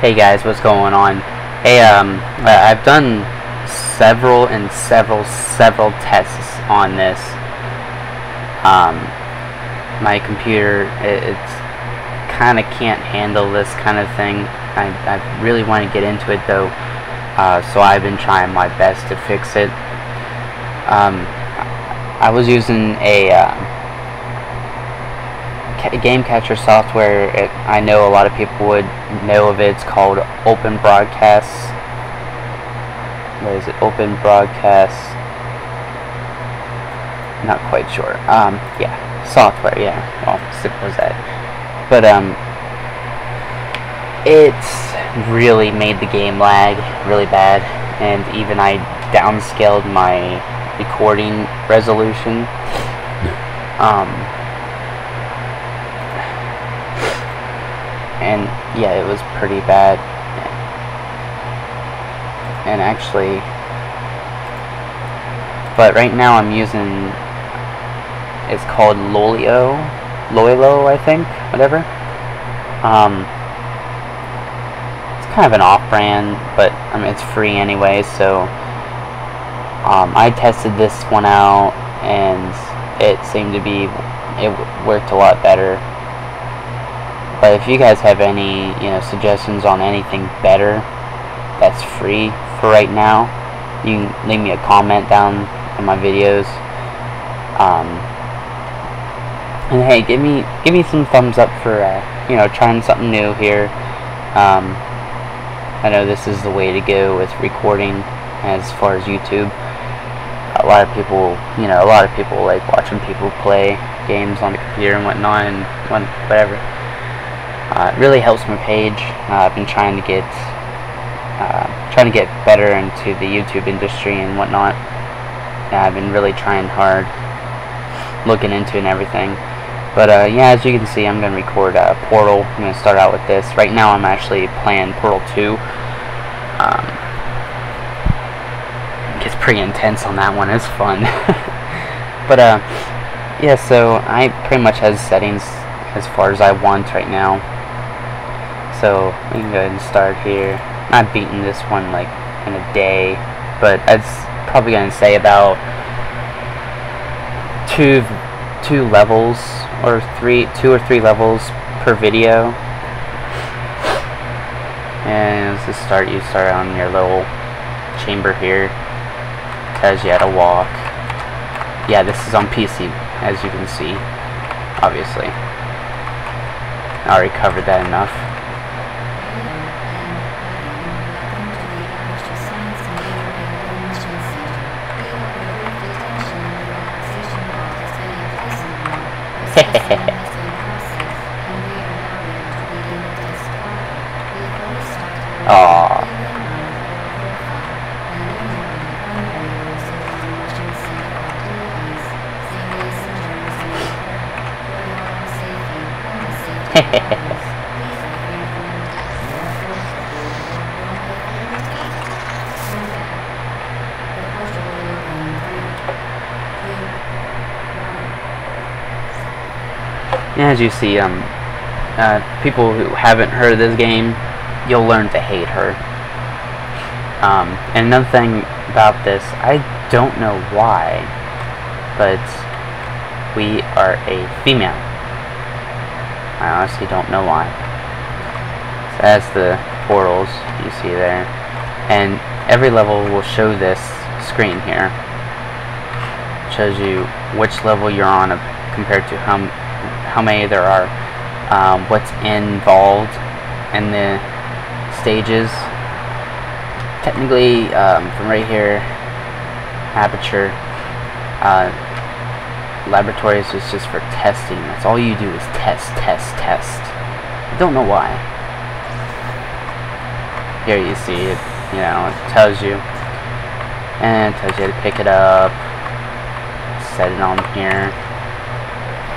Hey guys, what's going on? Hey, um, I've done several and several, several tests on this. Um, my computer, it, it's kind of can't handle this kind of thing. I, I really want to get into it though, uh, so I've been trying my best to fix it. Um, I was using a, uh, game catcher software it, I know a lot of people would know of it. It's called open broadcast. What is it? Open broadcast. Not quite sure. Um, yeah software yeah. Well simple as that. But um it's really made the game lag really bad and even I downscaled my recording resolution. Um, and yeah, it was pretty bad. And actually, but right now I'm using, it's called Lolio, Loilo, I think, whatever. Um, it's kind of an off-brand, but I mean it's free anyway, so um, I tested this one out, and it seemed to be, it worked a lot better but if you guys have any, you know, suggestions on anything better that's free for right now, you can leave me a comment down in my videos. Um, and hey, give me give me some thumbs up for uh, you know trying something new here. Um, I know this is the way to go with recording as far as YouTube. A lot of people, you know, a lot of people like watching people play games on the computer and whatnot and whatever. Uh, it really helps my page. Uh, I've been trying to get uh, trying to get better into the YouTube industry and whatnot. I've been really trying hard, looking into and everything. But uh, yeah, as you can see, I'm gonna record uh, Portal. I'm gonna start out with this. Right now, I'm actually playing Portal 2. Um, it gets pretty intense on that one. It's fun. but uh, yeah, so I pretty much has settings as far as I want right now. So we can go ahead and start here. Not beating this one like in a day, but it's probably gonna say about two two levels or three two or three levels per video. And to start, you start on your little chamber here. Tells you how to walk. Yeah, this is on PC, as you can see, obviously. I already covered that enough. As you see, um, uh, people who haven't heard of this game, you'll learn to hate her. Um, and another thing about this, I don't know why, but we are a female. I honestly don't know why. So that's the portals you see there. And every level will show this screen here. Shows you which level you're on compared to how how many there are, um, what's involved in the stages. Technically, um, from right here, aperture, uh, laboratories is just for testing. That's all you do is test, test, test. I don't know why. Here you see it, you know, it tells you. And it tells you to pick it up, set it on here.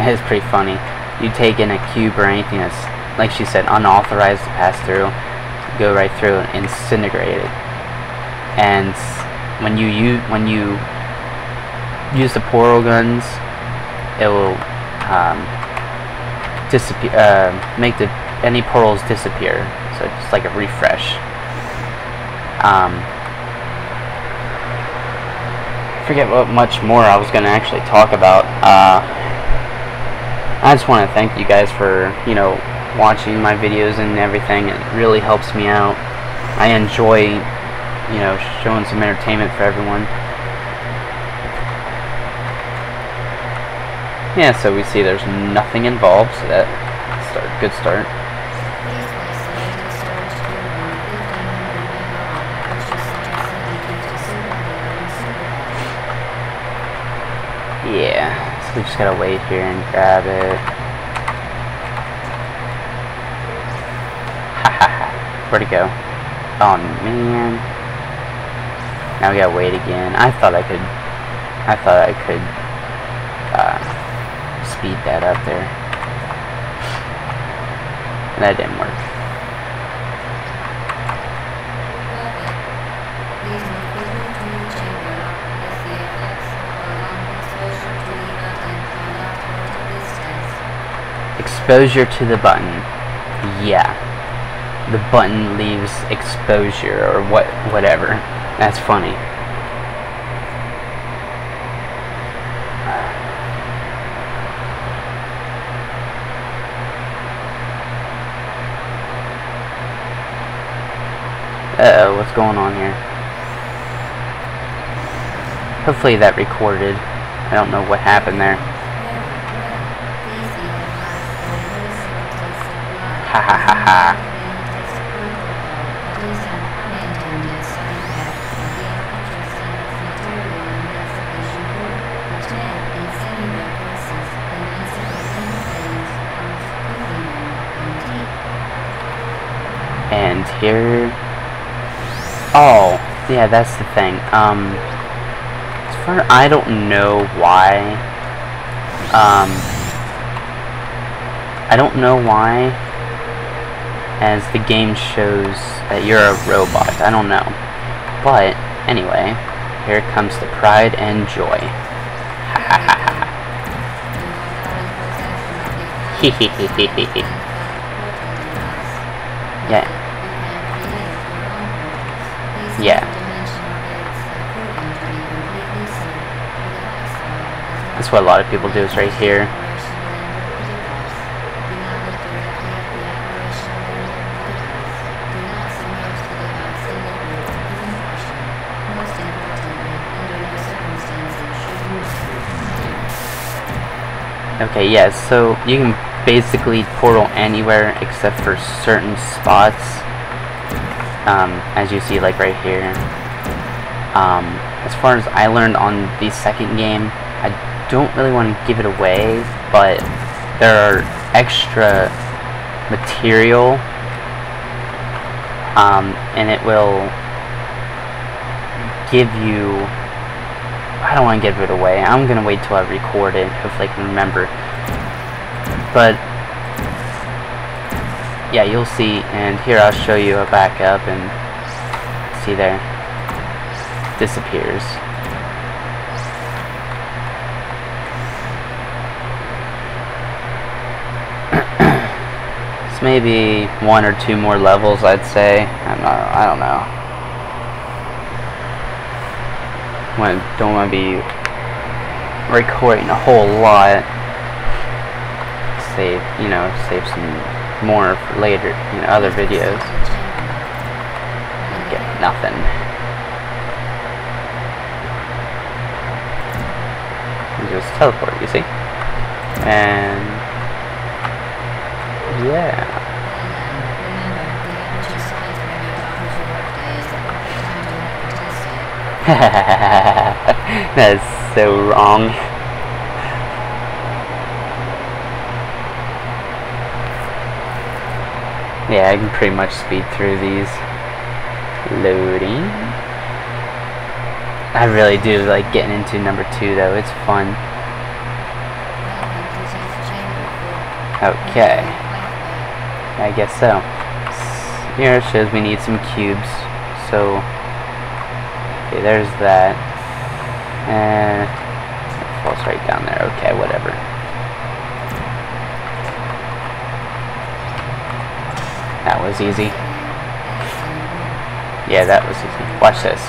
It's pretty funny. You take in a cube or anything that's, like she said, unauthorized to pass through, go right through and incinerate it. And when you use when you use the portal guns, it will um, disappear, uh, make the any portals disappear. So it's like a refresh. Um, forget what much more I was going to actually talk about. Uh, I just want to thank you guys for, you know, watching my videos and everything. It really helps me out. I enjoy, you know, showing some entertainment for everyone. Yeah, so we see there's nothing involved, so that start good start. Yeah, we just gotta wait here and grab it. Where'd it go? Oh man. Now we gotta wait again. I thought I could I thought I could uh, speed that up there. That didn't work. Exposure to the button. Yeah. The button leaves exposure or what whatever. That's funny. Uh oh, what's going on here? Hopefully that recorded. I don't know what happened there. And here... Oh, yeah, that's the thing. Um, as far I don't know why. Um, I don't know why as the game shows that you're a robot. I don't know. But, anyway, here comes the pride and joy. Yeah. Yeah. That's what a lot of people do is right here. Okay, yeah, so you can basically portal anywhere except for certain spots. Um, as you see, like right here. Um, as far as I learned on the second game, I don't really want to give it away, but there are extra material, um, and it will give you I don't want to give it away. I'm going to wait till I record it. Hopefully I can remember. But, yeah, you'll see. And here I'll show you a backup and see there. Disappears. it's maybe one or two more levels, I'd say. I'm not, I don't know. Want don't want to be recording a whole lot. Save, you know, save some more for later, you know, other videos. Get nothing. just teleport, you see? And yeah. That's so wrong. Yeah, I can pretty much speed through these. Loading. I really do like getting into number two though. It's fun. Okay. I guess so. Here it shows we need some cubes. So, okay, there's that. And it falls right down there. Okay, whatever. That was easy. Yeah, that was easy. Watch this.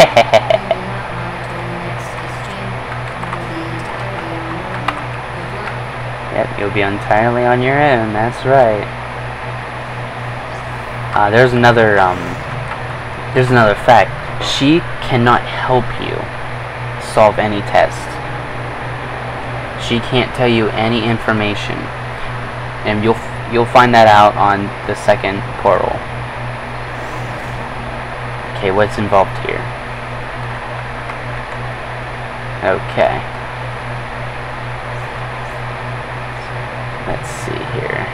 yep, you'll be entirely on your own. That's right. Uh, there's another um, there's another fact. She cannot help you solve any test. She can't tell you any information, and you'll you'll find that out on the second portal. Okay, what's involved here? Okay. Let's see here.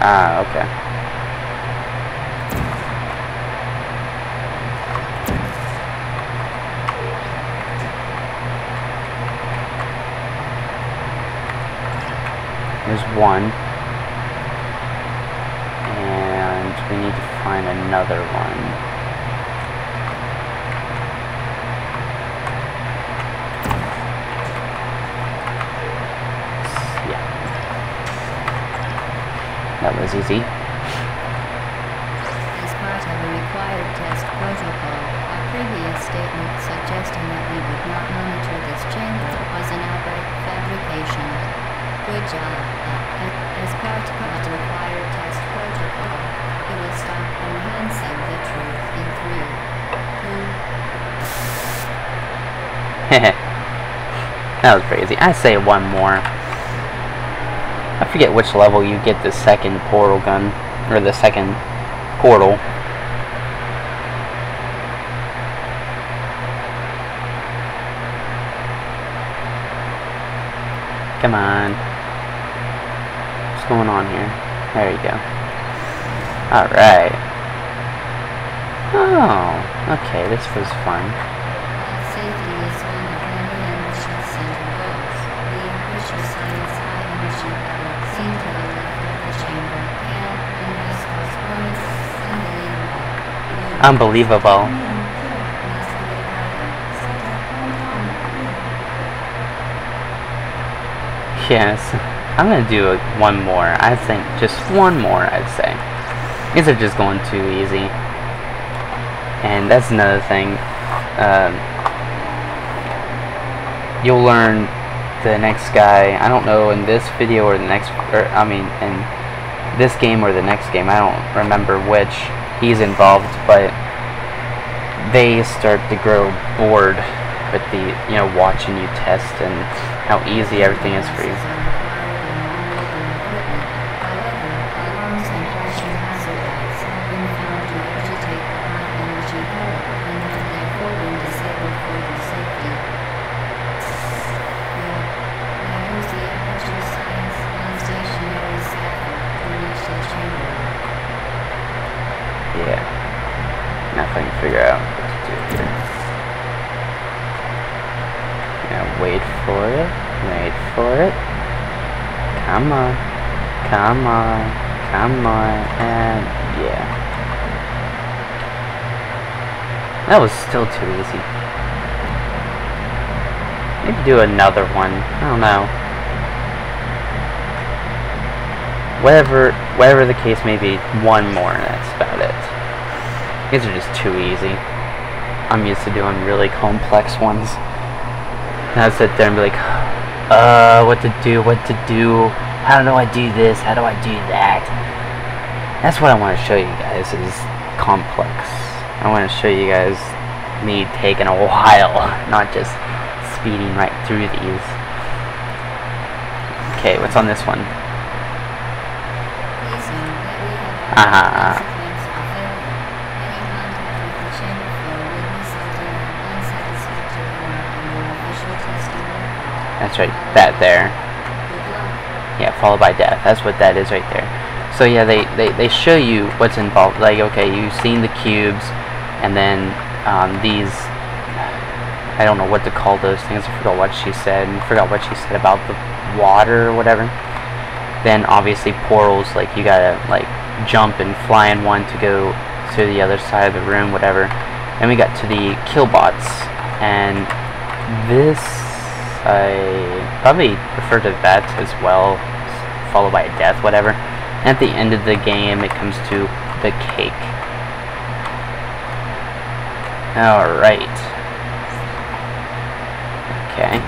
Ah, okay. There's one. And we need to find another one. Yeah. That was easy. As part of a required test protocol, our previous statement suggesting that we would not monitor this chamber was an outright fabrication. Good job. As part of the required test protocol, we will stop enhancing the truth in three, two, that was crazy. I say one more. I forget which level you get the second portal gun, or the second portal. Come on. Going on here? There you go. Alright. Oh, okay, this was fun. Safety is one of many energy center goals, the ambitious science high energy power seen to the the chamber can and has caused permanent, unbelievable, Unbelievable. Yes. I'm gonna do one more. I think just one more, I'd say. These are just going too easy. And that's another thing. Um, you'll learn the next guy, I don't know in this video or the next, or, I mean, in this game or the next game, I don't remember which he's involved, but they start to grow bored with the, you know, watching you test and how easy everything is for you. For it. Wait for it. Come on. Come on. Come on. And yeah. That was still too easy. Maybe do another one. I don't know. Whatever, whatever the case may be, one more, and that's about it. These are just too easy. I'm used to doing really complex ones. And I'd sit there and be like, uh, what to do, what to do, how do I do this, how do I do that? That's what I want to show you guys is complex. I want to show you guys me taking a while, not just speeding right through these. Okay, what's on this one? Uh-huh. That's right, that there. Yeah, followed by death. That's what that is right there. so yeah, they, they, they show you what's involved. Like, okay, you've seen the cubes, and then um, these, I don't know what to call those things. I forgot what she said. I forgot what she said about the water or whatever. Then obviously portals, like you gotta like jump and fly in one to go to the other side of the room, whatever. And we got to the killbots, and this I probably prefer to that as well, followed by a death, whatever. And at the end of the game, it comes to the cake. Alright. Okay.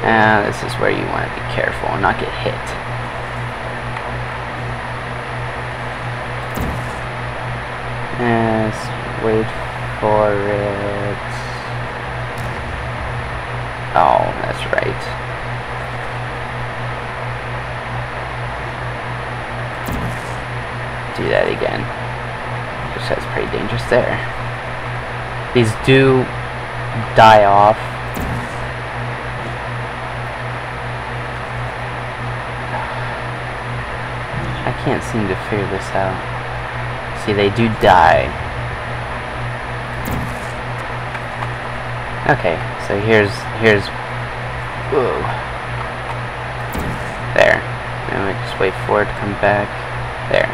Now, this is where you want to be careful and not get hit. Do die off. I can't seem to figure this out. See, they do die. Okay, so here's, here's, whoa. There. And we just wait for it to come back. There.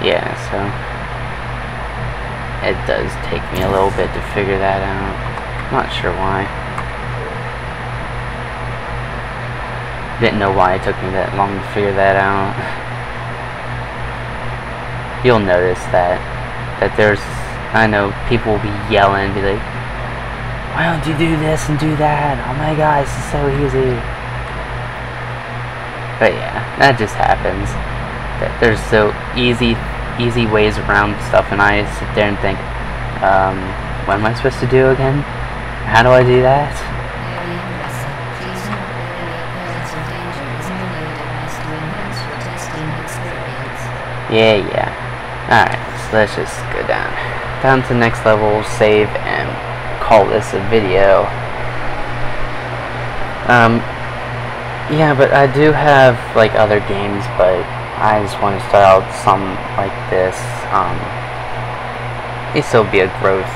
Yeah, so, it does take me a little bit to figure that out. Not sure why. Didn't know why it took me that long to figure that out. you'll notice that that there's I know people will be yelling be like why don't you do this and do that oh my god this is so easy but yeah that just happens that there's so easy easy ways around stuff and I sit there and think um, what am I supposed to do again how do I do that Yeah, yeah. Alright, so let's just go down. Down to next level, save, and call this a video. Um, yeah, but I do have, like, other games, but I just want to start out some like this. Um, this will be a growth,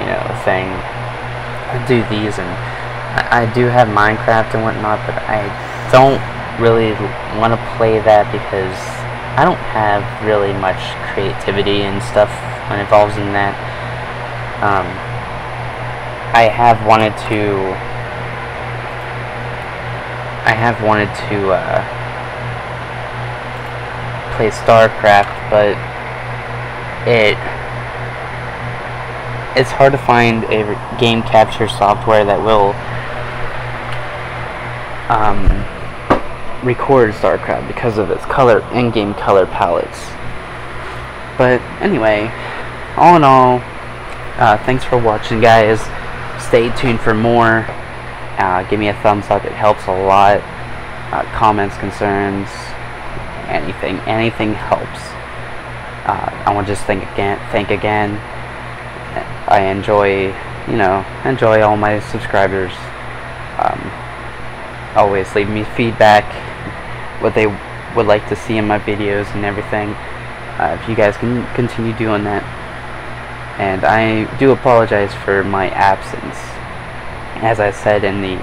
you know, thing. I do these, and I, I do have Minecraft and whatnot, but I don't really want to play that because I don't have really much creativity and stuff when it involves in that. Um, I have wanted to. I have wanted to uh, play StarCraft, but it it's hard to find a game capture software that will um, record StarCraft because of its color in-game color palettes. But anyway, all in all, uh, thanks for watching, guys. Stay tuned for more. Uh, give me a thumbs up; it helps a lot. Uh, comments, concerns, anything, anything helps. Uh, I want to just think again, thank again. I enjoy, you know, enjoy all my subscribers. Um, always leave me feedback what they would like to see in my videos and everything. Uh, if you guys can continue doing that. And I do apologize for my absence. As I said in the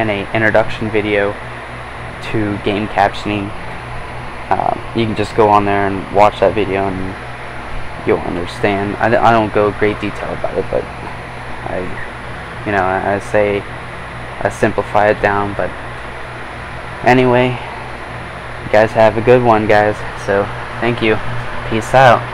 in a introduction video to game captioning, you can just go on there and watch that video and you'll understand. I, I don't go great detail about it, but I, you know, I say I simplify it down. But anyway, you guys have a good one, guys. So, thank you. Peace out.